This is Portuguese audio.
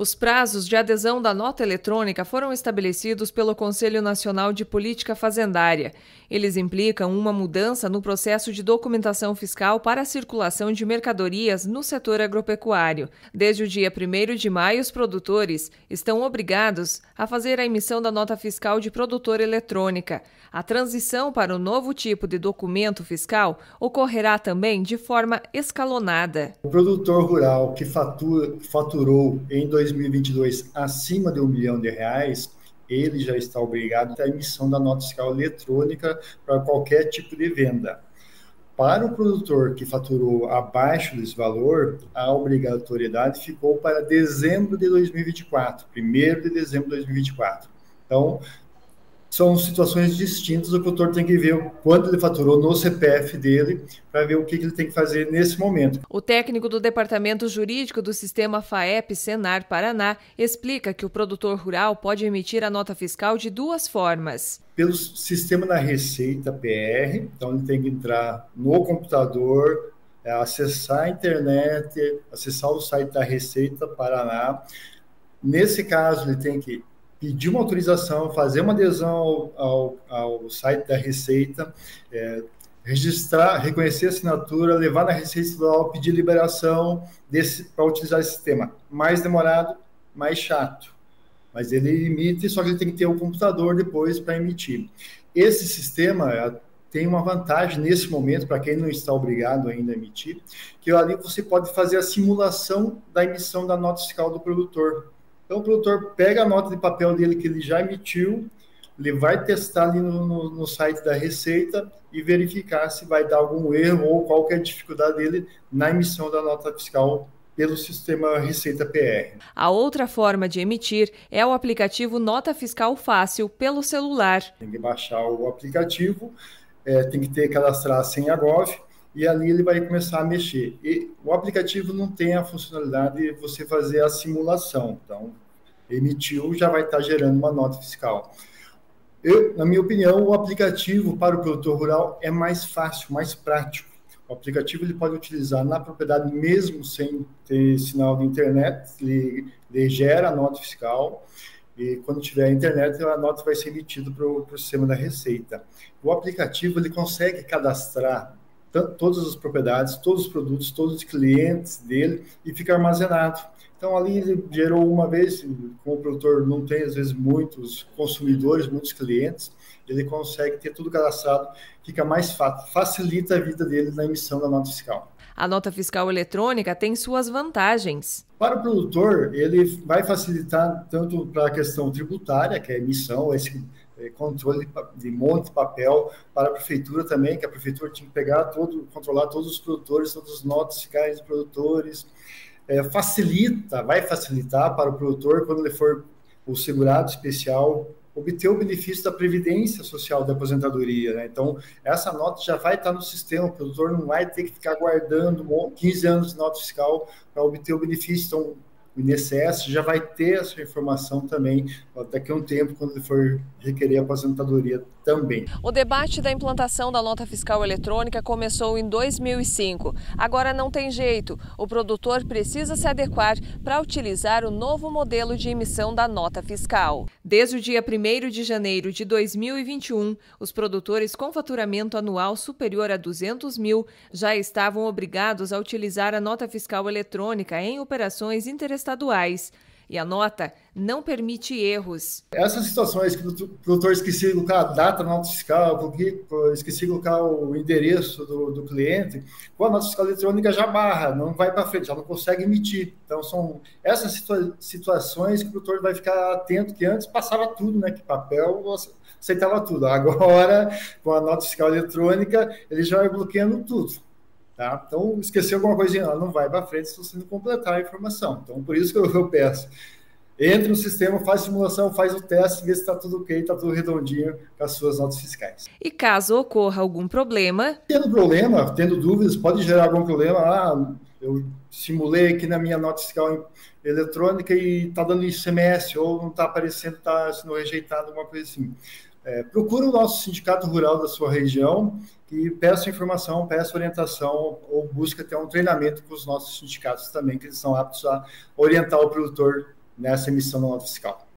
Os prazos de adesão da nota eletrônica foram estabelecidos pelo Conselho Nacional de Política Fazendária. Eles implicam uma mudança no processo de documentação fiscal para a circulação de mercadorias no setor agropecuário. Desde o dia 1 de maio, os produtores estão obrigados a fazer a emissão da nota fiscal de produtor eletrônica. A transição para o novo tipo de documento fiscal ocorrerá também de forma escalonada. O produtor rural que fatura, faturou em 2022 acima de um milhão de reais, ele já está obrigado à emissão da nota fiscal eletrônica para qualquer tipo de venda. Para o produtor que faturou abaixo desse valor, a obrigatoriedade ficou para dezembro de 2024, 1 de dezembro de 2024. Então, são situações distintas. O produtor tem que ver quanto ele faturou no CPF dele para ver o que, ele tem que fazer nesse momento. O técnico do Departamento Jurídico do Sistema FAEP Senar Paraná explica que o produtor rural pode emitir a nota fiscal de duas formas. Pelo sistema da Receita PR, então ele tem que entrar no computador, é, acessar a internet, acessar o site da Receita Paraná. Nesse caso, ele tem que pedir uma autorização, fazer uma adesão ao, ao, ao site da Receita, é, registrar, reconhecer a assinatura, levar na Receita Estadual, pedir liberação para utilizar esse sistema. Mais demorado, mais chato. Mas ele emite, só que ele tem que ter o um computador depois para emitir. Esse sistema é, tem uma vantagem nesse momento, para quem não está obrigado ainda a emitir, que ali você pode fazer a simulação da emissão da nota fiscal do produtor. Então, o produtor pega a nota de papel dele que ele já emitiu, ele vai testar ali no, no, no, site da Receita e verificar se vai dar algum erro ou qual é a dificuldade dele na emissão da nota fiscal pelo sistema Receita PR. A outra forma de emitir é o aplicativo Nota Fiscal Fácil pelo celular. Tem que baixar o aplicativo, é, tem que ter cadastrar a senha Gov e ali ele vai começar a mexer. E o aplicativo não tem a funcionalidade de você fazer a simulação. Então, emitiu, já vai estar gerando uma nota fiscal. Eu, na minha opinião, o aplicativo para o produtor rural é mais fácil, mais prático. O aplicativo ele pode utilizar na propriedade mesmo sem ter sinal de internet, ele, ele gera a nota fiscal e quando tiver internet a nota vai ser emitida para o sistema da Receita. O aplicativo ele consegue cadastrar todas as propriedades, todos os produtos, todos os clientes dele e fica armazenado. Então, ali ele gerou uma vez, como o produtor não tem, às vezes, muitos consumidores, muitos clientes, ele consegue ter tudo cadastrado, fica mais fácil, facilita a vida dele na emissão da nota fiscal. A nota fiscal eletrônica tem suas vantagens. Para o produtor, ele vai facilitar tanto para a questão tributária, que é a emissão, esse controle de monte de papel para a prefeitura também, que a prefeitura tinha que pegar todo, controlar todos os produtores, todos os fiscais de produtores. É, facilita, vai facilitar para o produtor quando ele for o segurado especial obter o benefício da previdência social da aposentadoria. Né? Então, essa nota já vai estar no sistema, o produtor não vai ter que ficar guardando 15 anos de nota fiscal para obter o benefício. Então, o INSS já vai ter essa informação também daqui a um tempo, quando ele for requerer aposentadoria também. O debate da implantação da nota fiscal eletrônica começou em 2005. Agora não tem jeito. O produtor precisa se adequar para utilizar o novo modelo de emissão da nota fiscal. Desde o dia 1 de janeiro de 2021, os produtores com faturamento anual superior a 200 mil já estavam obrigados a utilizar a nota fiscal eletrônica em operações interestaduais. E a nota não permite erros. Essas situações que o produtor esqueceu de colocar a data na nota fiscal, porque esqueci de colocar o endereço do, do cliente, com a nota fiscal eletrônica já barra, não vai para frente, já não consegue emitir. Então, são essas situa situações que o produtor vai ficar atento, que antes passava tudo, né? Que papel aceitava tudo. Agora, com a nota fiscal eletrônica, ele já vai bloqueando tudo. Tá? Então, esqueceu alguma coisinha, ela não vai para frente se você não completar a informação. Então, por isso que eu, eu peço. Entre no sistema, faz simulação, faz o teste, vê se está tudo ok, está tudo redondinho com as suas notas fiscais. E caso ocorra algum problema. Tendo problema, tendo dúvidas, pode gerar algum problema. Ah, eu simulei aqui na minha nota fiscal eletrônica e está dando ICMS, ou não está aparecendo, está sendo rejeitado, alguma coisa assim. É, procura o nosso sindicato rural da sua região e peça informação, peça orientação ou busca ter um treinamento com os nossos sindicatos também, que eles são aptos a orientar o produtor nessa emissão da nota fiscal.